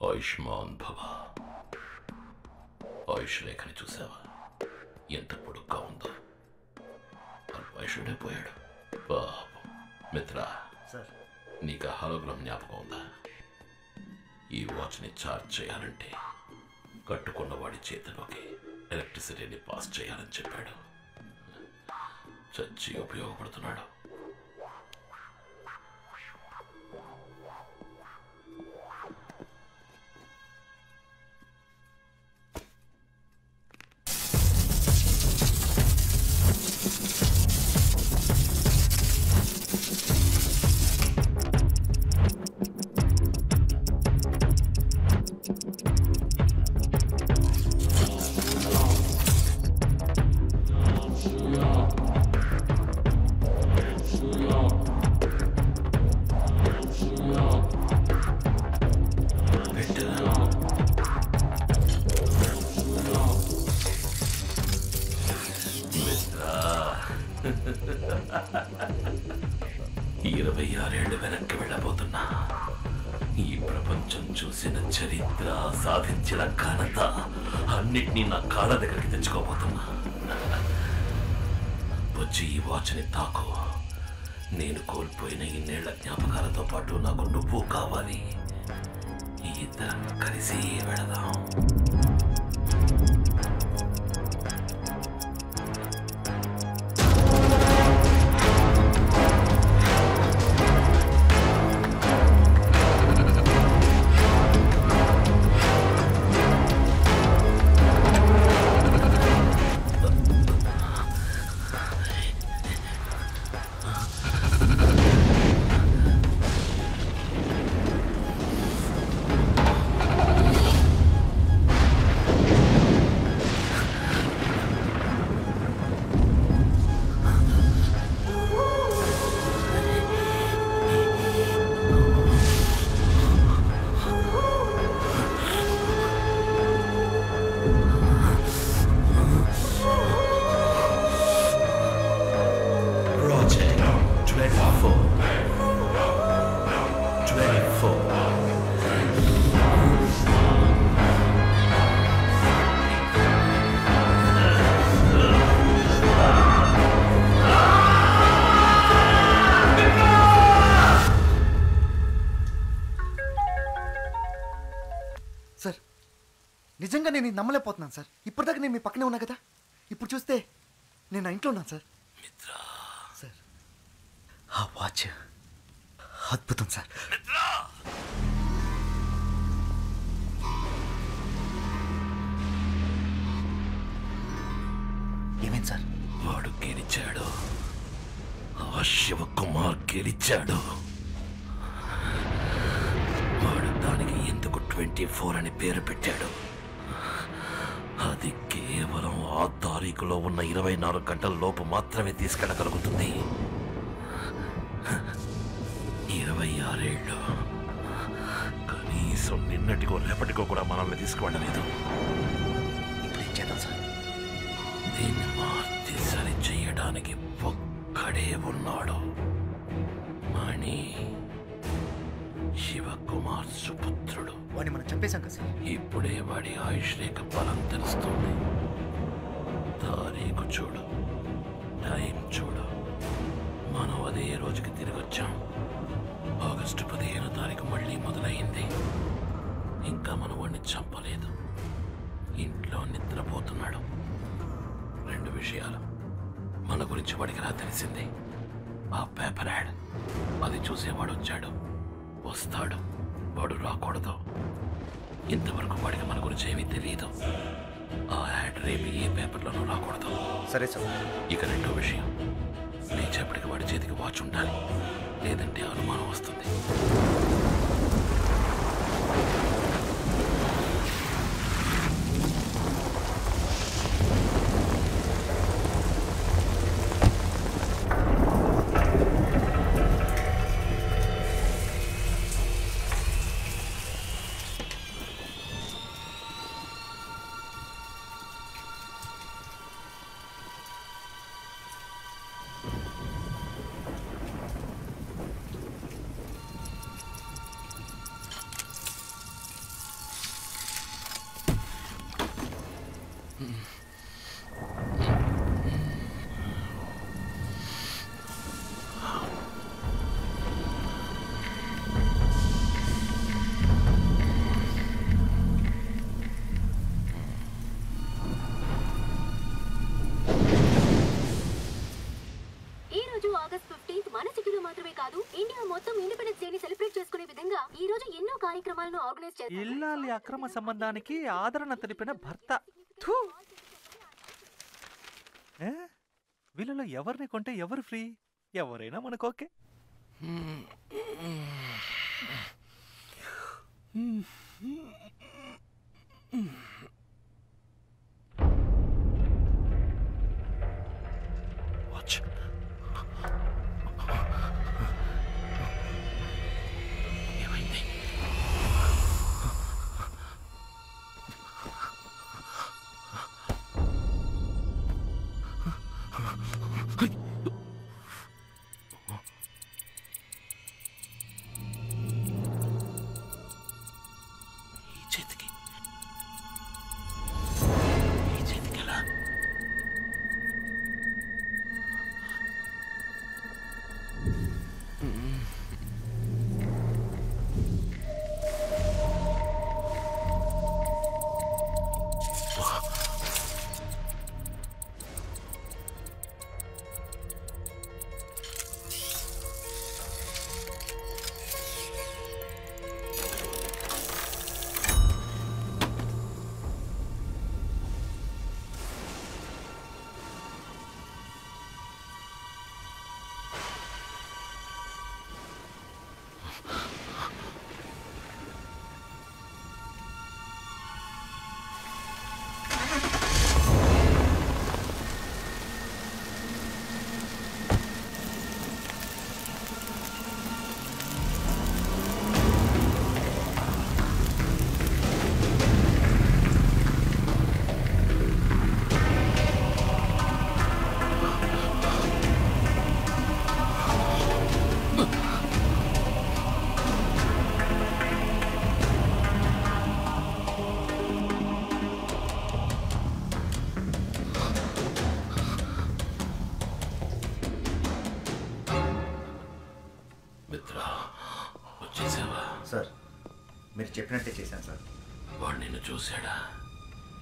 ఆయుష్మాన్ భవ ఆయుష్ రేఖని చూసావా ఎంత పొడుగ్గా ఉందో అల్పాయుషుడే పోయాడు పాపం మిత్ర సార్ నీకు ఆ హాలోగ్రామ్ జ్ఞాపకం ఉందా ఈ వాచ్ని ఛార్జ్ చేయాలంటే కట్టుకున్న వాడి చేతిలోకి ఎలక్ట్రిసిటీని పాస్ చేయాలని చెప్పాడు చచ్చి ఉపయోగపడుతున్నాడు సాధించిన ఘనత అన్నిటినీ నా కాళ్ళ దగ్గరికి తెచ్చుకోబోతున్నా. వచ్చి ఈ వాచ్ని తాకు. నేను కోల్పోయిన ఇన్నేళ్ళ జ్ఞాపకాలతో పాటు నాకు నువ్వు కావాలి. ఈ ఇద్దరం కలిసి వెళదాం. సార్ నిజంగా నేను ఇది నమ్మలేకపోతున్నాను సార్. ఇప్పటిదాకా నేను మీ పక్కనే ఉన్నా కదా? ఇప్పుడు చూస్తే నేను నా ఇంట్లో ఉన్నాను సార్. సార్ ఆ వాచ్ అద్భుతం సార్. ఏమైంది సార్? వాడు గెలిచాడు. ఆ శివకుమార్ గెలిచాడు. వాడు దానికి ఎందుకు ట్వంటీ ఫోర్ అని పేరు పెట్టాడు? అది కేవలం ఆ తారీఖులో ఉన్న ఇరవై నాలుగు గంటల లోపు మాత్రమే తీసుకెళ్ళగలుగుతుంది. ఆరేళ్ళు కనీసం నిన్నటికో రేపటికో కూడా మనల్ని తీసుకువెళ్ళలేదు. ఇప్పుడు ఏం చేద్దాం సార్? దీన్ని మార్చి సరి చేయడానికి ఒక్కడే ఉన్నాడు. మణి శివకుమార్ సుపుత్రుడు. వాడిని మనం చంపేశాం కదా ఇప్పుడే వాడి ఆయుష్ రేఖ బలం తెలుస్తుంది. తారీఖు చూడు టైం చూడు. మనం అదే రోజుకి తిరిగి వచ్చాం ఆగస్టు పదిహేను తారీఖు మళ్ళీ మొదలైంది ఇంకా మనం వాడిని చంపలేదు. ఇంట్లో నిద్రపోతున్నాడు. రెండు విషయాలు. మన గురించి వాడికి రా తెలిసింది? ఆ పేపర్ యాడ్. అది చూసేవాడు వచ్చాడు వస్తాడు. వాడు రాకూడదు. ఇంతవరకు వాడికి మన గురించి ఏమీ తెలియదు ఆ యాడ్ రేపు ఏ పేపర్లోనూ రాకూడదు. సరే సార్. ఇక రెండో విషయం. లేచేపటికి వాడి చేతికి వాచ్ ఉండాలి. లేదంటే అనుమానం వస్తుంది. Mm-mm. కార్యక్రమాలను ఆర్గనైజ్ చేస్తారు ఇల్లాలి అక్రమ సంబంధానికి ఆదరణ తెలిపిన భర్త. థూ! ఏ? వీళ్ళలో ఎవరిని కొంటే ఎవరు ఫ్రీ? ఎవరైనా మనకు ఓకే. మీరు చెప్పినట్టే చేశాను సార్. వాడు నిన్ను చూశాడా?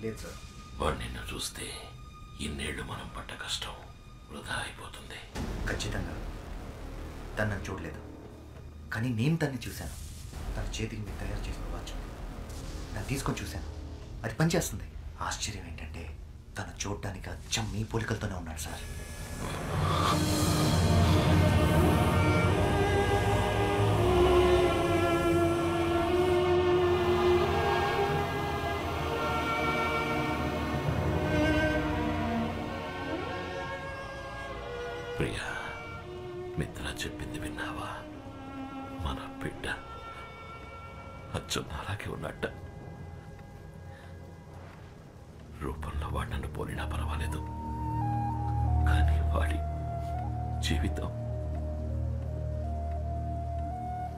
లేదు సార్. వాడు నిన్ను చూస్తే ఇన్నేళ్ళు మనం పడ్డ కష్టం వృధా అయిపోతుంది. ఖచ్చితంగా. తను నన్ను చూడలేదు. కానీ నేను తన్ని చూశాను. తన చేతికి మీరు తయారు చేసిన వాచ్. దాన్ని తీసుకొని చూశాను. అది పనిచేస్తుంది. ఆశ్చర్యం ఏంటంటే తను చూడడానికి అచ్చం మీ పోలికలతోనే ఉన్నాడు సార్. మిత్ర చెప్పింది విన్నావా? మన బిడ్డ అచ్చం అలాగే ఉన్నట్ట. రూపంలో వాడు నన్ను పోలినా పర్వాలేదు. కానీ వాడి జీవితం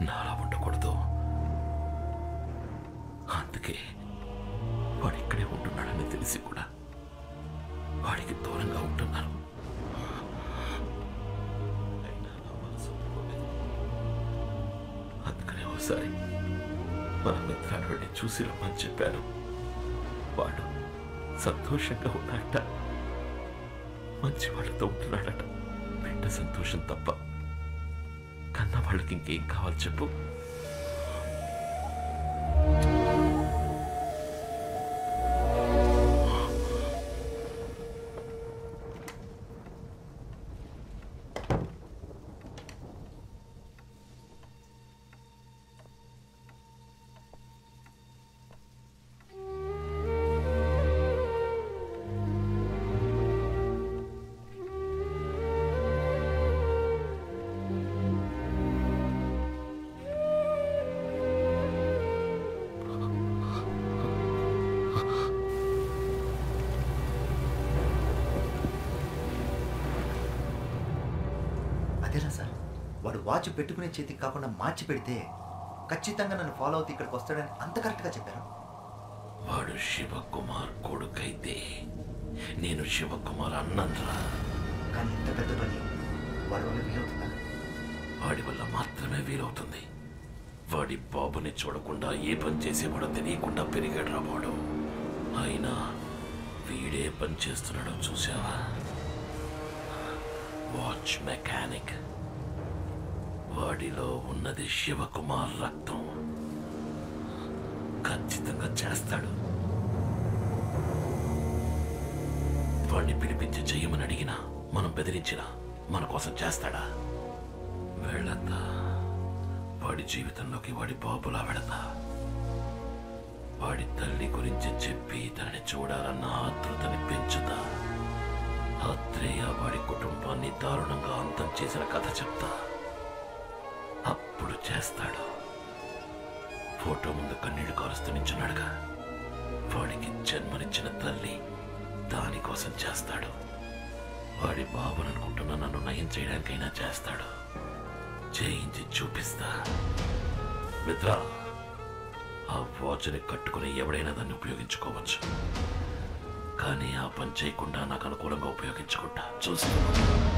నాలా ఉండకూడదు. అందుకే వాడు ఇక్కడే ఉంటున్నాడని తెలిసి కూడా వాడికి దూరంగా ఉంటున్నాను ఒకసారి మన మిత్రాన్ని చూసి రమ్మని చెప్పాను. వాడు సంతోషంగా ఉన్నాడట. మంచి వాళ్ళతో ఉంటున్నాడట. బిడ్డ సంతోషం తప్ప. కన్న వాళ్ళకి ఇంకేం కావాలి చెప్పు. వాచ్ పెట్టుకునే చేతికి కాకుండా మార్చి పెడితే ఖచ్చితంగా నన్ను ఫాలో అవుతూ ఇక్కడికి వస్తాడని అంత కరెక్ట్గా చెప్పారు? వాడు శివకుమార్ కొడుకైతే నేను శివకుమార్ అన్నంరా. కానీ ఇంత పెద్ద పని వాడి వల్ల వీలవుతుందా? వాడి వల్ల మాత్రమే వీలవుతుంది. వాడి బాబుని చూడకుండా ఏ పని చేసేవాడో తెలియకుండా పెరిగాడు వాడు. అయినా వీడే పని చేస్తున్నాడో చూసావా వాచ్ మెకానిక్. వాడిలో ఉన్నది శివకుమార్ రక్తం. ఖచ్చితంగా చేస్తాడు. వాడిని పిలిపించి చెయ్యమని అడిగినా మనం బెదిరించినా మన కోసం చేస్తాడా? వెళ్ళతా వాడి జీవితంలోకి వాడి బాబులా వెళతా వాడి తల్లి గురించి చెప్పి తనని చూడాలన్న ఆతృతని పెంచుతా. ఆత్రేయ వాడి కుటుంబాన్ని దారుణంగా అంతం చేసిన కథ చెప్తా. చేస్తాడు. ఫోటో ముందు కన్నీళ్ళు కారుస్తూ నించున్నాడుగా. వాడికి జన్మనిచ్చిన తల్లి దానికోసం చేస్తాడు. వాడి బాబుననుకుంటున్న నన్ను నయం చేయడానికైనా చేస్తాడు. చేయించి చూపిస్తా. మిత్ర ఆ వాచ్ని కట్టుకుని ఎవడైనా దాన్ని ఉపయోగించుకోవచ్చు. కానీ ఆ పని చేయకుండా నాకు అనుకూలంగా ఉపయోగించుకుంటా. చూస్తున్నా.